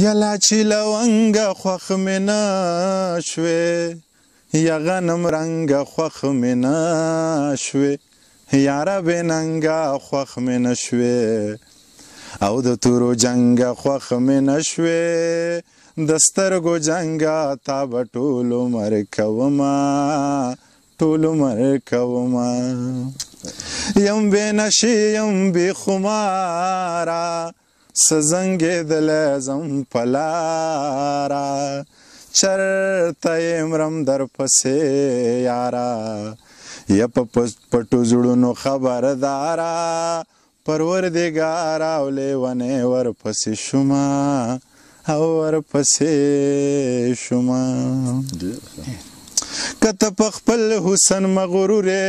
یلا چی لونګ خوخ می نه شوی یا غنم رنګ خوخ می نه شوی یاره به ننګ خوخ می نه شوی او د تورو جنگ خوخ می نه شوی د سترګو جنگ تا به ټول عمر کوما ټول عمر کوما یم بې نشې یم بې خماره څه زنګېدلی ځم په لاره چرته یې مرم درپسې یاره یا په پټو زړونو خبرداره پروردګار او لیونی ورپسې شومه او ورپسې شومه که ته په خپل حسن مغرورې